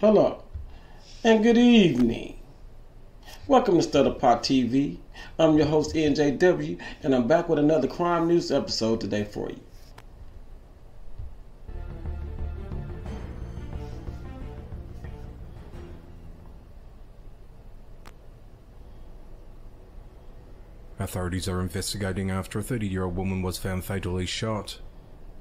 hello, and good evening. Welcome to Stir Da Pot TV. I'm your host NJW, and I'm back with another crime news episode today for you. Authorities are investigating after a 30 year old woman was found fatally shot.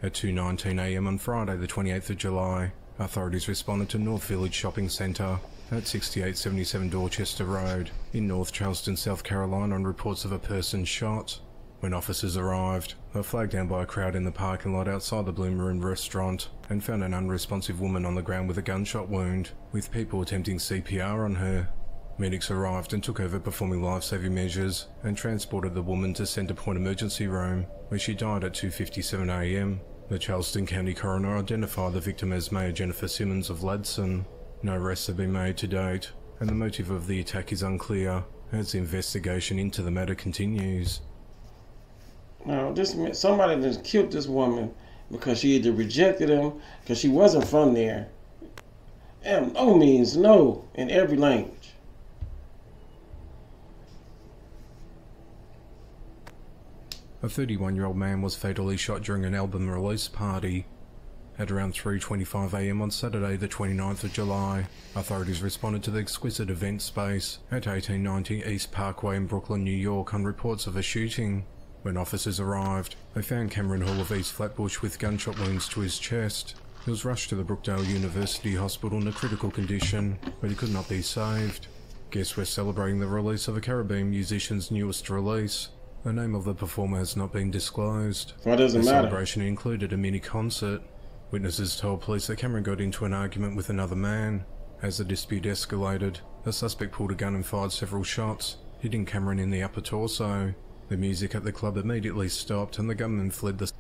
At 2.19am on Friday the 28th of July, authorities responded to North Village Shopping Centre at 6877 Dorchester Road in North Charleston, South Carolina on reports of a person shot. When officers arrived, they were flagged down by a crowd in the parking lot outside the Bloom Room restaurant and found an unresponsive woman on the ground with a gunshot wound, with people attempting CPR on her. Medics arrived and took over performing life-saving measures and transported the woman to Centre Point Emergency Room, where she died at 2.57am. The Charleston County Coroner identified the victim as Mayor Jennifer Simmons of Ladson. No arrests have been made to date, and the motive of the attack is unclear, as the investigation into the matter continues. Now, this somebody just killed this woman because she either rejected him because she wasn't from there. And no means no in every language. A 31 year old man was fatally shot during an album release party. At around 3.25am on Saturday, the 29th of July, authorities responded to the exquisite event space at 1890 East Parkway in Brooklyn, New York on reports of a shooting. When officers arrived, they found Cameron Hall of East Flatbush with gunshot wounds to his chest. He was rushed to the Brookdale University Hospital in a critical condition, but he could not be saved. Guests were celebrating the release of a Caribbean musician's newest release. The name of the performer has not been disclosed. Why does The matter? celebration included a mini concert. Witnesses told police that Cameron got into an argument with another man. As the dispute escalated, the suspect pulled a gun and fired several shots, hitting Cameron in the upper torso. The music at the club immediately stopped and the gunman fled the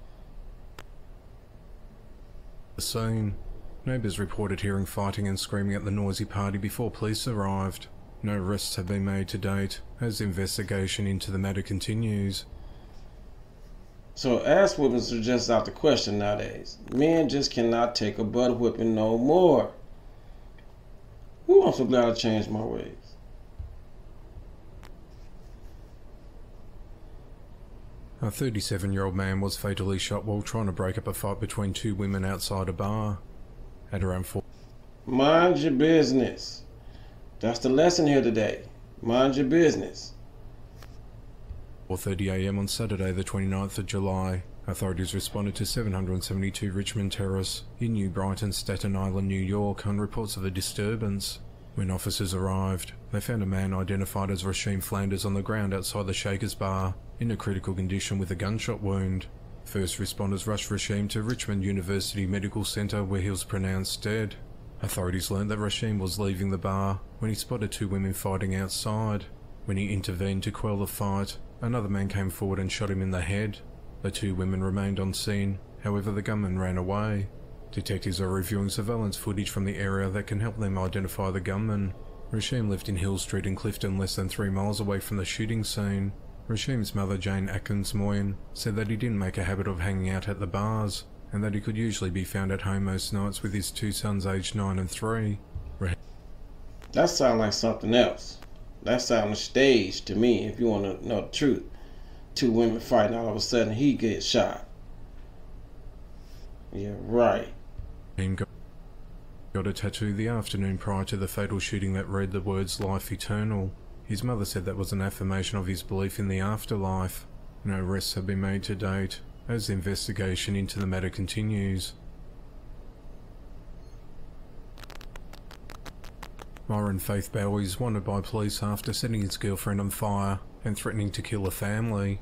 the scene. Neighbours reported hearing fighting and screaming at the noisy party before police arrived. No arrests have been made to date, as the investigation into the matter continues. So ass whippings are just out the question nowadays. Men just cannot take a butt whipping no more. Ooh, I'm so glad I changed my ways. A 37 year old man was fatally shot while trying to break up a fight between two women outside a bar. At around 4 Mind your business. That's the lesson here today. Mind your business. 4.30am on Saturday the 29th of July, authorities responded to 772 Richmond Terrace in New Brighton, Staten Island, New York on reports of a disturbance. When officers arrived, they found a man identified as Rashim Flanders on the ground outside the Shakers Bar in a critical condition with a gunshot wound. First responders rushed Rashim to Richmond University Medical Centre where he was pronounced dead. Authorities learned that Rashim was leaving the bar when he spotted two women fighting outside. When he intervened to quell the fight, another man came forward and shot him in the head. The two women remained on scene, however, the gunman ran away. Detectives are reviewing surveillance footage from the area that can help them identify the gunman. Rashim lived in Hill Street in Clifton, less than three miles away from the shooting scene. Rashim's mother, Jane Atkins Moyen, said that he didn't make a habit of hanging out at the bars, and that he could usually be found at home most nights with his two sons aged 9 and 3. That sounds like something else. That sounds staged to me, if you want to know the truth. Two women fighting, all of a sudden he gets shot. Yeah, right. Got a tattoo the afternoon prior to the fatal shooting that read the words Life Eternal. His mother said that was an affirmation of his belief in the afterlife. No arrests have been made to date, as the investigation into the matter continues. Myron Faith Bowie is wanted by police after setting his girlfriend on fire and threatening to kill a family.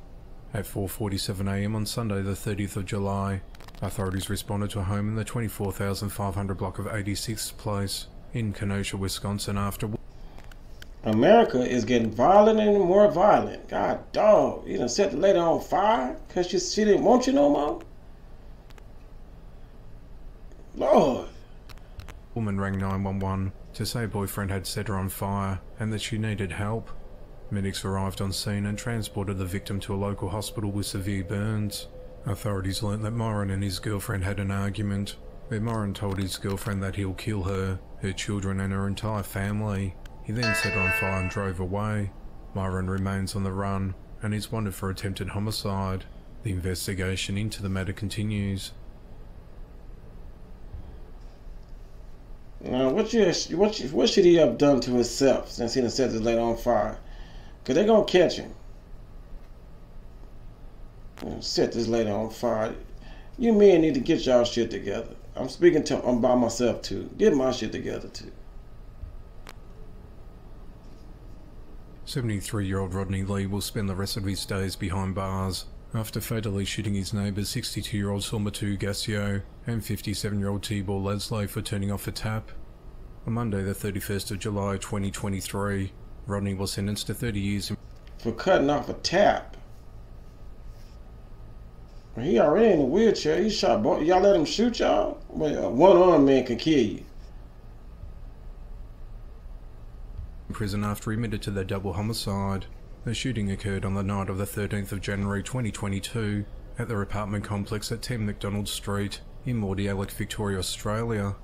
At 4.47am on Sunday the 30th of July, authorities responded to a home in the 24,500 block of 86th Place in Kenosha, Wisconsin after America is getting violent and more violent. God dog, you done set the lady on fire because she, she didn't want you no more? Lord. woman rang 911 to say boyfriend had set her on fire and that she needed help. Medics arrived on scene and transported the victim to a local hospital with severe burns. Authorities learnt that Myron and his girlfriend had an argument. where Moran told his girlfriend that he'll kill her, her children, and her entire family. He then set on fire and drove away. Myron remains on the run and is wanted for attempted homicide. The investigation into the matter continues. Now, what, what, what should he have done to himself since he set this lady on fire? Because they're going to catch him. Set this lady on fire. You men need to get y'all shit together. I'm speaking to I'm by myself too. Get my shit together too. 73 year old Rodney Lee will spend the rest of his days behind bars after fatally shooting his neighbours 62 year old Sormatu Gassio and 57 year old Tibor Laszlo for turning off a tap. On Monday, the 31st of July 2023, Rodney was sentenced to 30 years for cutting off a tap. He already in a wheelchair. He shot. Y'all let him shoot y'all. Well, one armed man can kill you. Prison after admitted to the double homicide. The shooting occurred on the night of the 13th of January 2022 at their apartment complex at 10 McDonald Street in Mordialloc, Victoria, Australia.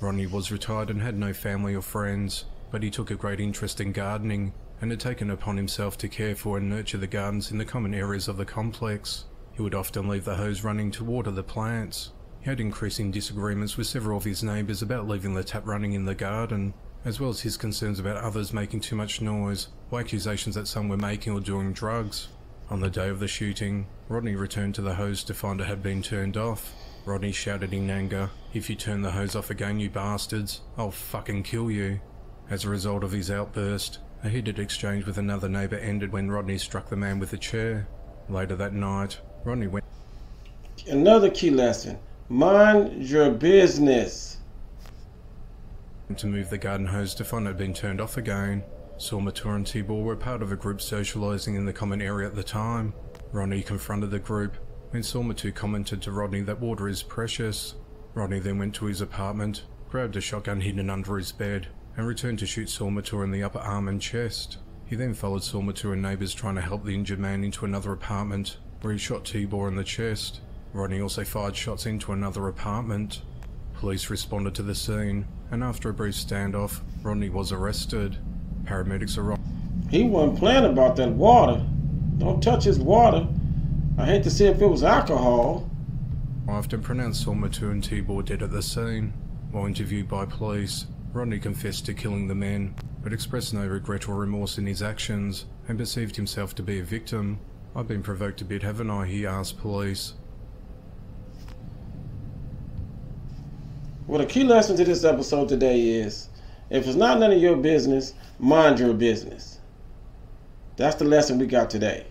Rodney was retired and had no family or friends, but he took a great interest in gardening and had taken upon himself to care for and nurture the gardens in the common areas of the complex. He would often leave the hose running to water the plants. He had increasing disagreements with several of his neighbours about leaving the tap running in the garden, as well as his concerns about others making too much noise, or accusations that some were making or doing drugs. On the day of the shooting, Rodney returned to the hose to find it had been turned off. Rodney shouted in anger, If you turn the hose off again, you bastards, I'll fucking kill you. As a result of his outburst, a heated exchange with another neighbour ended when Rodney struck the man with a chair. Later that night, Rodney went. Another key lesson mind your business. To move the garden hose to find it had been turned off again. Sormatu and Tibor were part of a group socialising in the common area at the time. Rodney confronted the group when Sormatu commented to Rodney that water is precious. Rodney then went to his apartment, grabbed a shotgun hidden under his bed, and returned to shoot Sormatu in the upper arm and chest. He then followed Sormatu and neighbours trying to help the injured man into another apartment, where he shot Tibor in the chest. Rodney also fired shots into another apartment. Police responded to the scene, and after a brief standoff, Rodney was arrested. Paramedics arrived. He wasn't playing about that water. Don't touch his water. I hate to see if it was alcohol. Often pronounced Sormatu and Tibor dead at the scene. While interviewed by police, Rodney confessed to killing the men, but expressed no regret or remorse in his actions, and perceived himself to be a victim. I've been provoked a bit, haven't I? He asked police. Well, the key lesson to this episode today is if it's not none of your business, mind your business. That's the lesson we got today.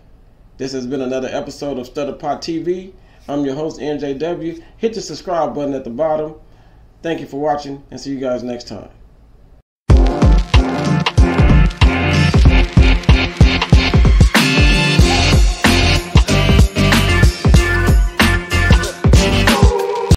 This has been another episode of Stir Da Pot TV. I'm your host, NJW. Hit the subscribe button at the bottom. Thank you for watching and see you guys next time.